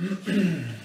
mm-hmm